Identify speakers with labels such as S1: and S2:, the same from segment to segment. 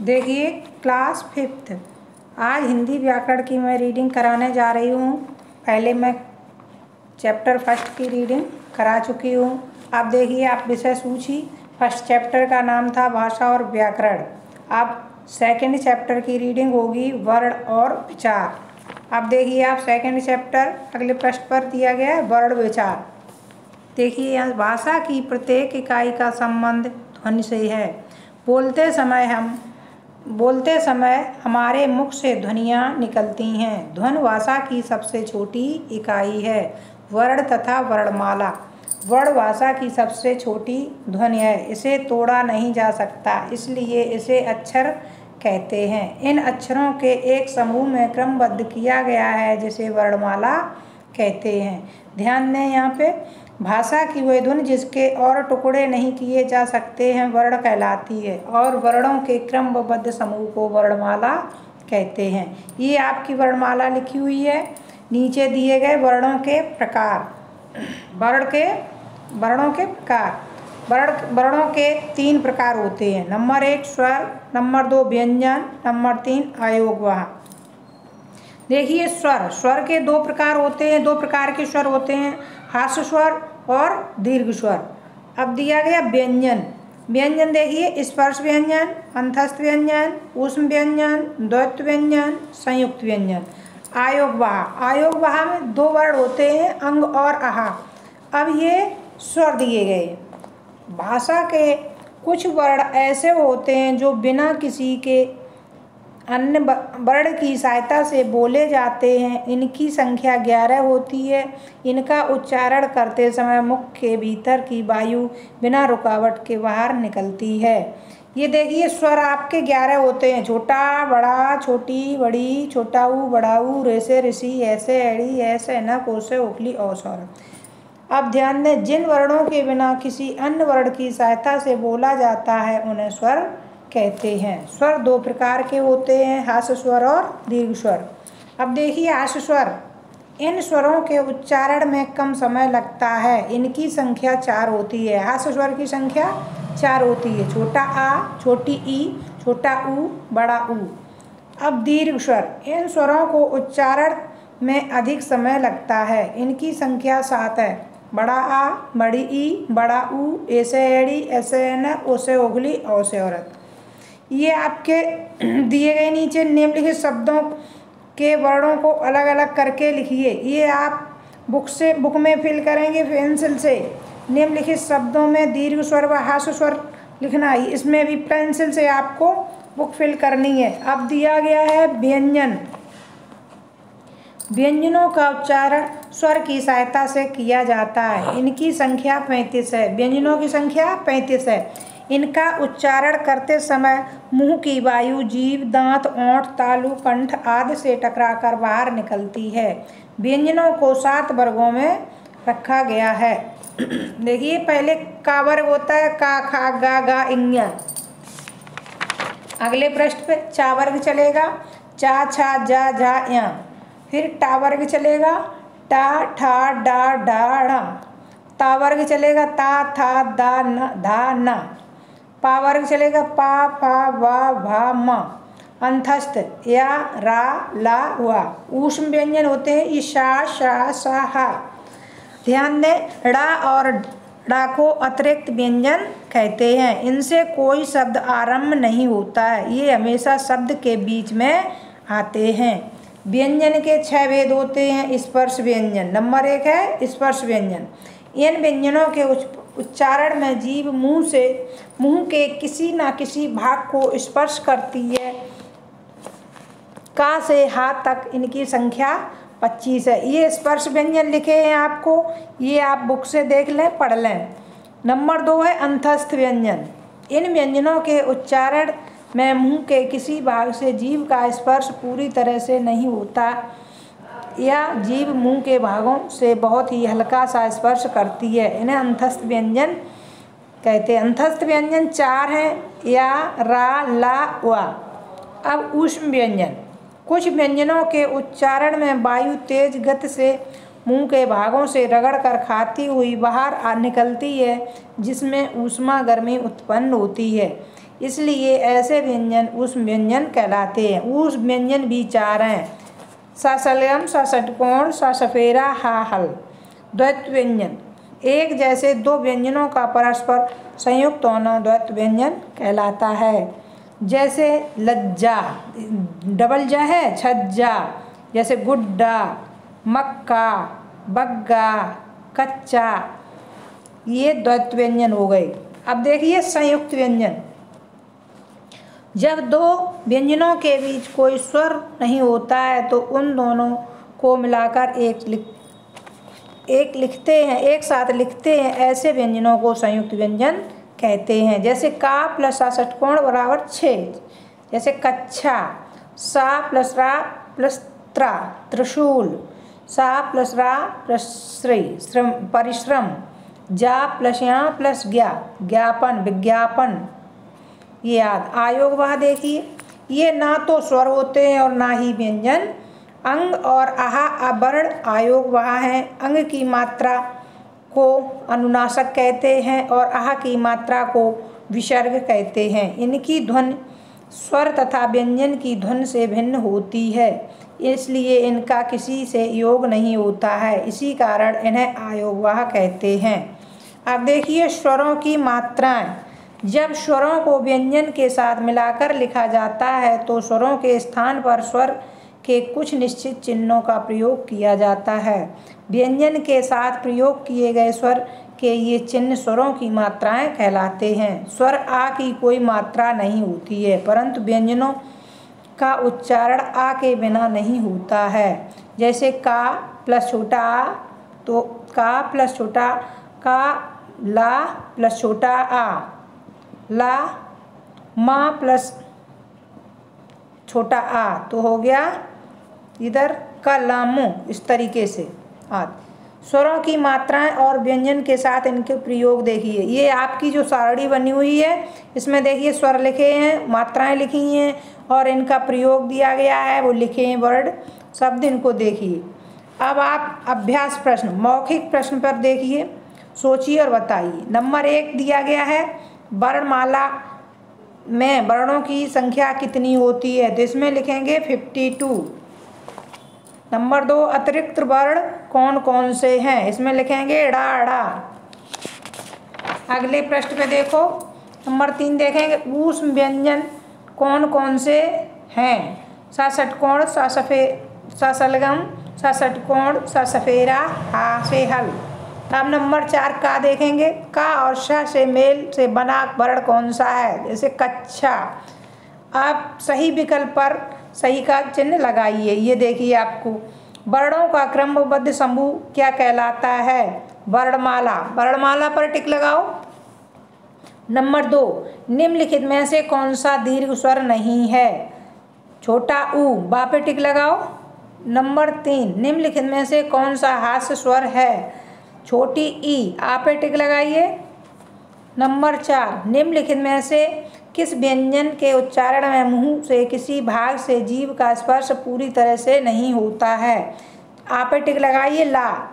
S1: देखिए class fifth आज हिंदी व्याकरण की मैं रीडिंग कराने जा रही हूँ। पहले मैं चैप्टर फ़र्स्ट की रीडिंग करा चुकी हूँ। अब देखिए, आप विषय सूची फ़र्स्ट चैप्टर का नाम था भाषा और व्याकरण। अब सेकंड चैप्टर की रीडिंग होगी वर्ण और विचार। अब देखिए, आप सेकंड चैप्टर अगले पृष्ठ पर दिया गया है, वर्ण विचार। देखिए, यहाँ भाषा की प्रत्येक इकाई का संबंध ध्वनि से है। बोलते समय हम बोलते समय हमारे मुख से ध्वनियाँ निकलती हैं। ध्वन भाषा की सबसे छोटी इकाई है। वर्ण तथा वर्णमाला। वर्ण भाषा की सबसे छोटी ध्वनि है। इसे तोड़ा नहीं जा सकता, इसलिए इसे अक्षर कहते हैं। इन अक्षरों के एक समूह में क्रमबद्ध किया गया है, जिसे वर्णमाला कहते हैं। ध्यान दें यहाँ पे। भाषा की वह धुन जिसके और टुकड़े नहीं किए जा सकते हैं, वर्ण कहलाती है और वर्णों के क्रमबद्ध समूह को वर्णमाला कहते हैं। ये आपकी वर्णमाला लिखी हुई है। नीचे दिए गए वर्णों के प्रकार। वर्ण के, वर्णों के प्रकार। वर्ण, वर्णों के तीन प्रकार होते हैं। नंबर एक स्वर, नंबर दो व्यंजन, नंबर तीन आयोग वहाँ। देखिए स्वर। स्वर के दो प्रकार होते हैं, दो प्रकार के स्वर होते हैं। हास्य स्वर और दीर्घ स्वर। अब दिया गया व्यंजन। व्यंजन देखिए, स्पर्श व्यंजन, अंतस्थ व्यंजन, उष्म व्यंजन, द्वैत व्यंजन, संयुक्त व्यंजन। आयोग वहा आयोग वहा में दो वर्ण होते हैं, अंग और आहा। अब ये स्वर दिए गए। भाषा के कुछ वर्ण ऐसे होते हैं जो बिना किसी के अन्य वर्ण की सहायता से बोले जाते हैं। इनकी संख्या ग्यारह होती है। इनका उच्चारण करते समय मुख के भीतर की वायु बिना रुकावट के बाहर निकलती है। ये देखिए, स्वर आपके ग्यारह होते हैं। छोटा, बड़ा, छोटी, बड़ी छोटा ऊ बड़ा ऊ रेसे, ऋषि, ऐसे एड़ी ऐसे, न, कोसे उखली औसौर। अब ध्यान दें, जिन वर्णों के बिना किसी अन्य वर्ण की सहायता से बोला जाता है, उन्हें स्वर कहते हैं। स्वर दो प्रकार के होते हैं, हास्य स्वर और दीर्घ स्वर। अब देखिए हास स्वर। इन स्वरों के उच्चारण में कम समय लगता है। इनकी संख्या चार होती है। हास्य स्वर की संख्या चार होती है। छोटा आ, छोटी ई, छोटा ऊ बड़ा ऊ अब दीर्घ स्वर। इन स्वरों को उच्चारण में अधिक समय लगता है। इनकी संख्या सात है। बड़ा आ, बड़ी ई, बड़ा ऊ ऐसे एड़ी ऐसे एन, ओसे ओगली, औसे औरत। ये आपके दिए गए नीचे निम्नलिखित शब्दों के वर्णों को अलग अलग करके लिखिए। ये आप बुक से, बुक में फिल करेंगे पेंसिल से। निम्नलिखित शब्दों में दीर्घ स्वर व हास्य स्वर लिखना है इसमें भी पेंसिल से आपको बुक फिल करनी है। अब दिया गया है व्यंजन। व्यंजनों का उच्चारण स्वर की सहायता से किया जाता है। इनकी संख्या पैंतीस है। व्यंजनों की संख्या पैंतीस है। इनका उच्चारण करते समय मुँह की वायु, जीव, दांत, ओंठ, तालु, कंठ आदि से टकराकर बाहर निकलती है। व्यंजनों को सात वर्गों में रखा गया है। देखिए, पहले का वर्ग होता है, का, खा, गा गा इंजन अगले पृष्ठ पे चा वर्ग चलेगा। चा, छा, जा जा या। फिर टा वर्ग चलेगा। टा, ठा, डा डा ड़ा ता वर्ग चलेगा। ता, था, दा, न, धा, न। पा वर्ग चलेगा, पा, फा, वा, भा, म। अंथस्थ या, रा, ला, वा। ऊष्म व्यंजन होते हैं, ईशा, शा, सा, हा। ध्यान दें ड़ा और ड़ा को अतिरिक्त व्यंजन कहते हैं। इनसे कोई शब्द आरंभ नहीं होता है। ये हमेशा शब्द के बीच में आते हैं। व्यंजन के छह भेद होते हैं, स्पर्श व्यंजन। नंबर एक है, स्पर्श व्यंजन। इन व्यंजनों के उच्चारण में जीव मुँह से, मुँह के किसी न किसी भाग को स्पर्श करती है। का से हाथ तक इनकी संख्या पच्चीस है। ये स्पर्श व्यंजन लिखे हैं आपको, ये आप बुक से देख लें, पढ़ लें। नंबर दो है अंतस्थ व्यंजन। इन व्यंजनों के उच्चारण में मुँह के किसी भाग से जीव का स्पर्श पूरी तरह से नहीं होता। या जीव मुँह के भागों से बहुत ही हल्का सा स्पर्श करती है। इन्हें अंतस्थ व्यंजन कहते हैं। अंतस्थ व्यंजन चार हैं, या, रा, ला, वा। अब उष्म व्यंजन। कुछ व्यंजनों के उच्चारण में वायु तेज गति से मुँह के भागों से रगड़ कर खाती हुई बाहर आ निकलती है, जिसमें ऊष्मा गर्मी उत्पन्न होती है। इसलिए ऐसे व्यंजन उस व्यंजन कहलाते हैं। उस व्यंजन भी चार हैं। ससलम सषटकोण सफेरा हा हल द्वैत व्यंजन एक जैसे दो व्यंजनों का परस्पर संयुक्त होना द्वैत व्यंजन कहलाता है। जैसे लज्जा, डबल जा है, छज्जा, जैसे गुड्डा, मक्का, बग्गा, कच्चा। ये द्वैत व्यंजन हो गए। अब देखिए संयुक्त व्यंजन। जब दो व्यंजनों के बीच कोई स्वर नहीं होता है तो उन दोनों को मिलाकर एक लिख, एक लिखते हैं, एक साथ लिखते हैं, ऐसे व्यंजनों को संयुक्त व्यंजन कहते हैं। जैसे का प्लस षटकोण बराबर छः जैसे कच्छा, सा प्लस रा प्लस त्रा, त्रिशूल, सा प्लस रा प्लस श्री, श्रम, परिश्रम, जा प्लस यहाँ प्लस ज्ञा, ज्ञापन, विज्ञापन ये याद, आयोग वह देखिए। ये ना तो स्वर होते हैं और ना ही व्यंजन। अंग और आहा आवरण आयोग वहाँ हैं। अंग की मात्रा को अनुनाशक कहते हैं और आह की मात्रा को विसर्ग कहते हैं। इनकी ध्वन स्वर तथा व्यंजन की ध्वन से भिन्न होती है, इसलिए इनका किसी से योग नहीं होता है। इसी कारण इन्हें आयोगवाह कहते हैं। अब देखिए, स्वरों की मात्राएँ। जब स्वरों को व्यंजन के साथ मिलाकर लिखा जाता है तो स्वरों के स्थान पर स्वर के कुछ निश्चित चिन्हों का प्रयोग किया जाता है। व्यंजन के साथ प्रयोग किए गए स्वर के ये चिन्ह स्वरों की मात्राएँ कहलाते हैं। स्वर आ की कोई मात्रा नहीं होती है, परंतु व्यंजनों का उच्चारण आ के बिना नहीं होता है। जैसे का प्लस छोटा आ तो का प्लस छोटा का ला प्लस छोटा आ। ला, माँ प्लस छोटा आ तो हो गया इधर का लामो, इस तरीके से आद। स्वरों की मात्राएँ और व्यंजन के साथ इनके प्रयोग देखिए। ये आपकी जो सारणी बनी हुई है, इसमें देखिए स्वर लिखे हैं, मात्राएँ लिखी हैं और इनका प्रयोग दिया गया है, वो लिखे हैं वर्ड, शब्द इनको देखिए। अब आप अभ्यास प्रश्न, मौखिक प्रश्न पर देखिए, सोचिए और बताइए। नंबर एक दिया गया है वर्णमाला में वर्णों की संख्या कितनी होती है? तो इसमें लिखेंगे फिफ्टी टू नंबर दो, अतिरिक्त वर्ण कौन कौन से हैं? इसमें लिखेंगे डा डा अगले पृष्ठ पे देखो. नंबर तीन देखेंगे. ऊष्म व्यंजन कौन कौन से हैं? सा षटकोण सा सफे सा सफेरा हा से अब नंबर चार का देखेंगे। का और श से मेल से बना वर्ण कौन सा है? जैसे कच्छा आप सही विकल्प पर सही का चिन्ह लगाइए। ये देखिए आपको। वर्णों का क्रमबद्ध समूह क्या कहलाता है? वर्णमाला। वर्णमाला पर टिक लगाओ। नंबर दो। निम्नलिखित में से कौन सा दीर्घ स्वर नहीं है? छोटा ऊ। बा पे टिक लगाओ। नंबर तीन। निम्नलिखित में से कौन सा हास्य स्वर है? छोटी ई, आप टिक लगाइए। नंबर चार, निम्नलिखित में से किस व्यंजन के उच्चारण में मुँह से किसी भाग से जीव का स्पर्श पूरी तरह से नहीं होता है? आप टिक लगाइए ला।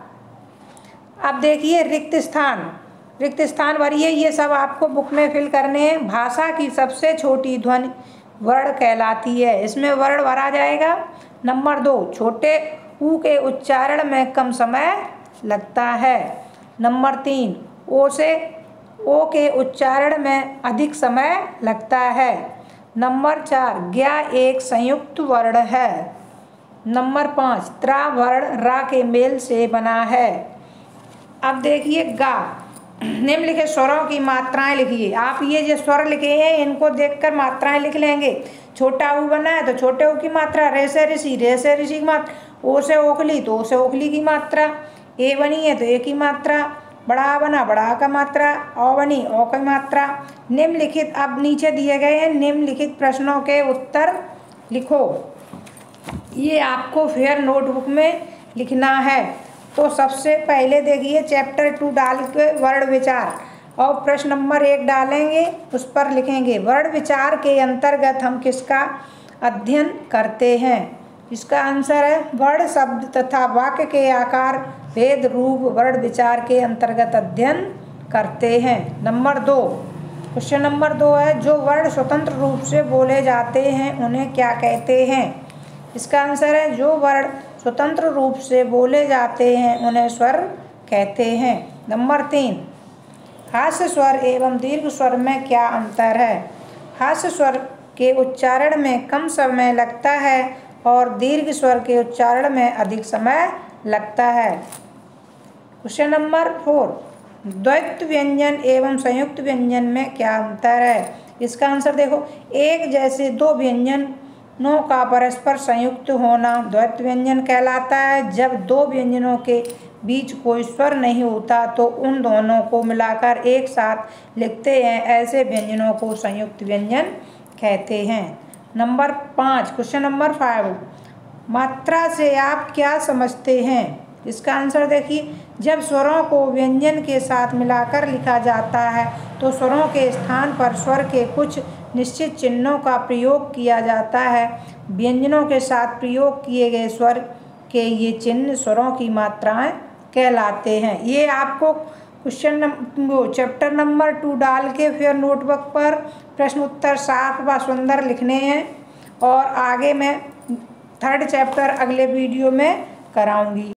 S1: अब देखिए रिक्त स्थान। रिक्त स्थान भरिए, ये सब आपको बुक में फिल करने हैं। भाषा की सबसे छोटी ध्वनि वर्ण कहलाती है। इसमें वर्ण भरा जाएगा। नंबर दो, छोटे ऊ के उच्चारण में कम समय लगता है। नंबर तीन, ओ से ओ के उच्चारण में अधिक समय लगता है। नंबर चार ज्ञा एक संयुक्त वर्ण है। नंबर पाँच, त्रा वर्ण रा के मेल से बना है। अब देखिए गा, निम्नलिखित स्वरों की मात्राएँ लिखिए। आप ये जो स्वर लिखे हैं, इनको देखकर मात्राएँ लिख लेंगे। छोटा ऊ बना है तो छोटे ऊ की मात्रा, रे से ऋषि, रे से ऋषि की मात्रा, ओ से ओखली तो ओ से ओखली की मात्रा। ए है तो ए की मात्रा बड़ा बना बड़ा का मात्रा औ बनी औ की मात्रा। निम्नलिखित, अब नीचे दिए गए हैं निम्नलिखित प्रश्नों के उत्तर लिखो। ये आपको फिर नोटबुक में लिखना है। तो सबसे पहले देखिए, चैप्टर टू डाल के वर्ण विचार। और प्रश्न नंबर एक डालेंगे, उस पर लिखेंगे, वर्ण विचार के अंतर्गत हम किसका अध्ययन करते हैं? इसका आंसर है, वर्ण शब्द तथा वाक्य के आकार भेद रूप वर्ण विचार के अंतर्गत अध्ययन करते हैं। नंबर दो, क्वेश्चन नंबर दो है, जो वर्ण स्वतंत्र रूप से बोले जाते हैं, उन्हें क्या कहते हैं? इसका आंसर है, जो वर्ण स्वतंत्र रूप से बोले जाते हैं, उन्हें स्वर कहते हैं। नंबर तीन, हास्य स्वर एवं दीर्घ स्वर में क्या अंतर है? हास्य स्वर के उच्चारण में कम समय लगता है और दीर्घ स्वर के उच्चारण में अधिक समय लगता है। क्वेश्चन नंबर फोर द्वैत व्यंजन एवं संयुक्त व्यंजन में क्या अंतर है? इसका आंसर देखो। एक जैसे दो व्यंजनों का परस्पर संयुक्त होना द्वैत व्यंजन कहलाता है। जब दो व्यंजनों के बीच कोई स्वर नहीं होता तो उन दोनों को मिलाकर एक साथ लिखते हैं। ऐसे व्यंजनों को संयुक्त व्यंजन कहते हैं। नंबर पाँच, क्वेश्चन नंबर फाइव। मात्रा से आप क्या समझते हैं? इसका आंसर देखिए, जब स्वरों को व्यंजन के साथ मिलाकर लिखा जाता है तो स्वरों के स्थान पर स्वर के कुछ निश्चित चिन्हों का प्रयोग किया जाता है। व्यंजनों के साथ प्रयोग किए गए स्वर के ये चिन्ह स्वरों की मात्राएँ कहलाते हैं। ये आपको question number chapter number two डाल के फिर नोटबुक पर प्रश्न उत्तर साफ़ व सुंदर लिखने हैं और आगे मैं थर्ड चैप्टर अगले वीडियो में कराऊँगी।